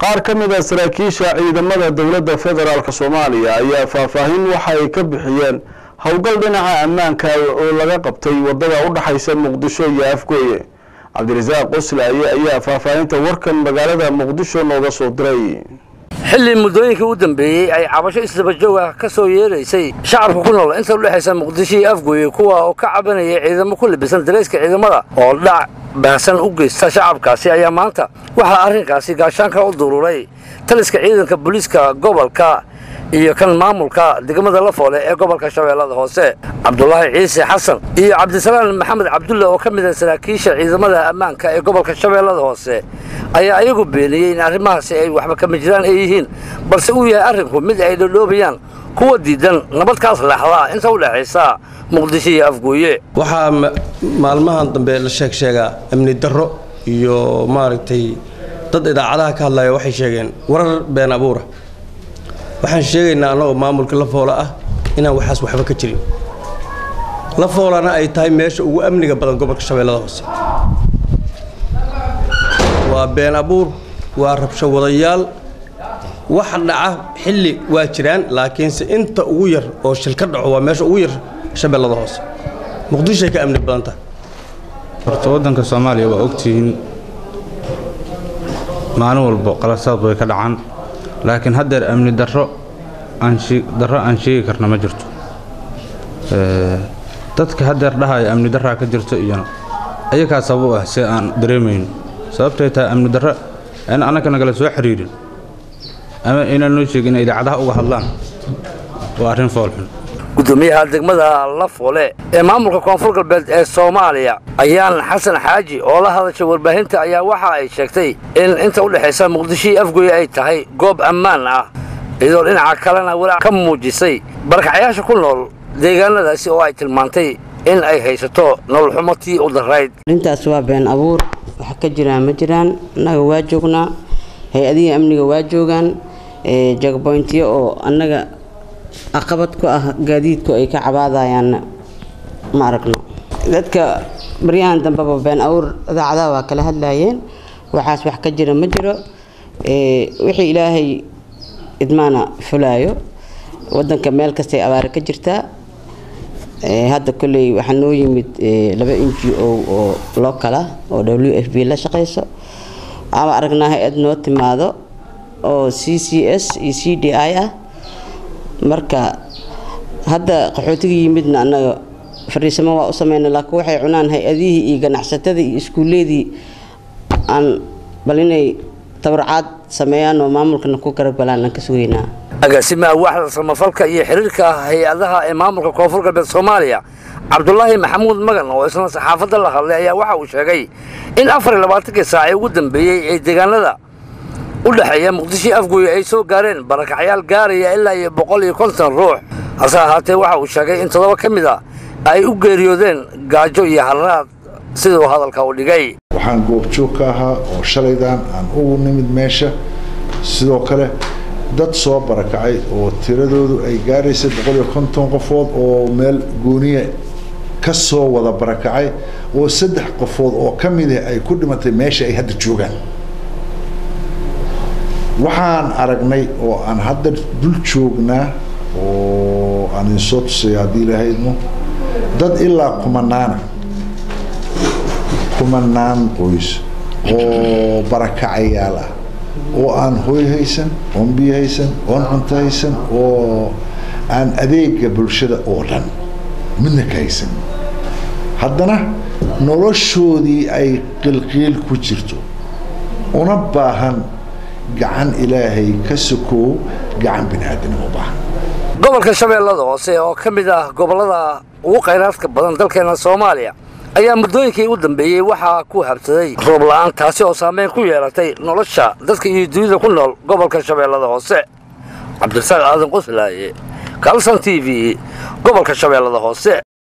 qaar ka mid a saraakiisha ciidamada dowladda federaalk soomaaliya ayaa faahfaahin waxa ay ka bixiyeen howlgal dhinaca ammaanka oo laga qabtay waddada u dhaxaysa muqdisho iyo afgooye. Cabdirasaaq qoslaaye ayaa faahfaahinta warkan magaalada muqdisho nooga soo diray. Xilli muddooyinkii u dambeeyey ay cabasho isdabajooga ka soo yeeraysay shacabka ku nool inta u dhexaysa muqdisho iyo afgooye kuwa oo ka cabanayay ciidamo ku libisan darayska ciidamada oo dhac baahsan u geysta shacabkaasi ayaa maanta waxaa arrinkaasi gaashaanka u dururay taliska ciidanka booliiska gobolka iyo kan maamulka degmada lafoole ee gobolka shabeellada hoose cabdulaahi ciise xasan iyo cabdisalaan maxamed cabdulle oo ka mid ah saraakiisha ciidamada ammaanka ee gobolka shabeellada hoose ayaa ayagu beeniyey in arrimahaasi ay waxba kama jiraan ay yihiin balse uu yahay arrinku mid ay dhodhoobayaan kuwa diidan nabadkaas leexdaa inta u dhexaysa muqdisho iyo afgooye waxaa maalmahan dambe la sheeg sheegaa amni darro iyo maaragtay dad idaacadaha ka hadlaya waxay sheegeen warar been abuura. Waxaan sheegaynaa annagoo maamulka lafoola ah inaan waxaas waxba ka jirin. Lafoolana ay tahay meesha ugu amniga badan gobolka shabeellada hoose. Waa been abuur waa rabsho waxa dhaca xilli waa jiraan laakiinse inta ugu yar oo shil ka dhaco waa meesha ugu yar shabeellada hoose. Muqdishoay ka amni badan tahay. Horta waddanka soomaaliya waa ogtihiin maalin walbo qalasaad way ka dhacaan laakiin haddeer amni darro darro aan sheegi karna ma jirto. Dadka haddeer dhahaya amni darraa ka jirto iyona ayakaa sabab u ah si aan dareemayno. Sababtay tahay amni darro aan annaka nagala soo xiriirin ama inaan noo sheegin inay idaacadaha uga hadlaan. Waa arrin foolxun gudoomiyaha degmada lafoole ee maamulka koonfur galbeed ee soomaaliya ayaan xasan xaaji oo la hadashay warbaahinta ayaa waxa ay sheegtay in inta u dhexaysa muqdisho iyo afgooye ay tahay goob ammaan ah iyadoo dhinaca kalena walaac ka muujisay barakacayaasha ku nool deegaanadaasi oo ay tilmaantay in ay haysato nolol xumo tii u darayd arrintaas waa been abuur. Wax ka jiraan ma jiraan. Annaga waa joognaa hay'adihii amniga waa joogaan jagboyntiyo oo annaga caqabad ku ah gaadiidku ay ka cabaadayaanna ma aragno. Dadka baryahan dambeba been awr idaacadaha waa kala hadlayeen waxaas wax ka jira ma jiro. Wixii ilaahay idmaana fulaayo. Wadanka meel kastay abaare ka jirtaa hadda kolley waxaa noo yimid laba n g o oo local ah oo w f b la shaqeyso. Ama aragnaa hay'ad noo timaado oo c c s iyo c d i ah. Marka hadda qaxootiga yimidna annaga fariisamo waa u sameyna laakiin waxay cunaan hay'adihii iyo ganacsatada iyo iskuuleedii aan bal inay tabarcaad sameeyaan oo maamulkana ku garabgalaan aan ka sugeynaa. Agaasimaha waaxda samafalka iyo xiriirka hay'adaha ee maamulka koonfur galbeed soomaaliya cabdulaahi maxamuud magan oo isna saxaafadda la hadlay ayaa waxa uu sheegay in afar iyo labaatankii saacee ugu dambeeyey ee deegaanada u dhexeeya muqdisho afgooye ay soo gaareen barakacyaal gaaraya ilaa iyo boqol iyo konton ruux. Hase ahaatee waxa uu sheegay in toddoba ka mid a ay u geeriyoodeen gaajo iyo hararaad siduu hadalka u dhigay. Waxaan goobjoog ka ahaa oo shalaydan aan ugu nimid meesha. Sidoo kale dad soo barakacay oo tiradoodu ay gaaraysa boqol iyo konton qofood oo meel gooniya ka soo wada barakacay oo saddex qofood oo ka mid ah ay ku dhimatay meesha ay hadda joogaan waxaan aragnay oo aan hadda dul joognaa oo aan idin soo tusay haddii lahaydno dad ilaa kumanaana kumanaan qoys oo barakacayaal ah. Oo aan hoy haysan oon biyo haysan oon cunto haysan oo aan adeega bulshada oo dhan. Midna ka haysan. Haddana noloshoodii ay qilqiil ku jirto. Una baahan gacan ilaahay ka sokoow gacan bini aadamnimo baahan. Gobolka shabeellada hoose oo ka mid ah gobollada ugu khayraadka badan dalkeena soomaaliya ayaa muddooyinkii u dambeeyey waxaa ku habsaday roob la'aan taasi oo saameyn ku yeelatay nolosha dadka iyo dunida ku nool gobolka shabeellada hoose. Cabdirasaaq aadan qoslaaye kalson t v gobolka shabeellada hoose